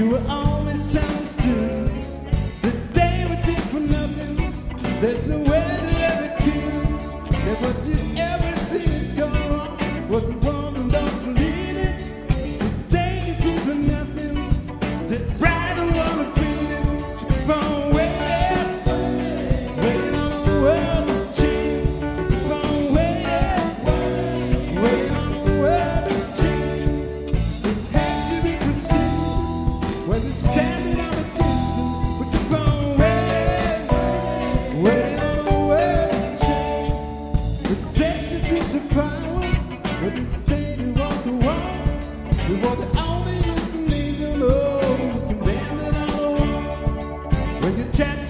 You were always misunderstood. This day nothing. There's no way. When you tattoo